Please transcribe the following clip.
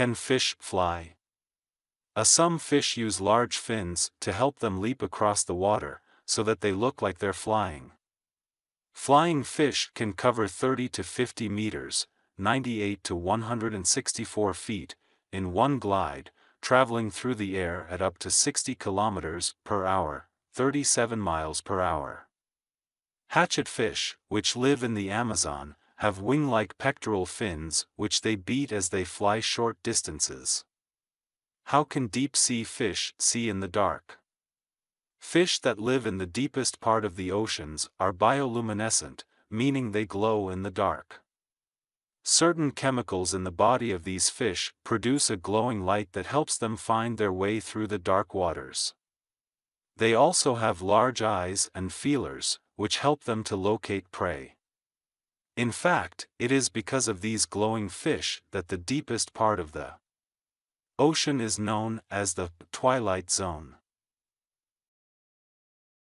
Can fish fly? A some fish use large fins to help them leap across the water, so that they look like they're flying. Flying fish can cover 30 to 50 meters, 98 to 164 feet, in one glide, traveling through the air at up to 60 kilometers per hour, 37 miles per hour. Hatchet fish, which live in the Amazon, have wing-like pectoral fins which they beat as they fly short distances. How can deep-sea fish see in the dark? Fish that live in the deepest part of the oceans are bioluminescent, meaning they glow in the dark. Certain chemicals in the body of these fish produce a glowing light that helps them find their way through the dark waters. They also have large eyes and feelers, which help them to locate prey. In fact, it is because of these glowing fish that the deepest part of the ocean is known as the twilight zone.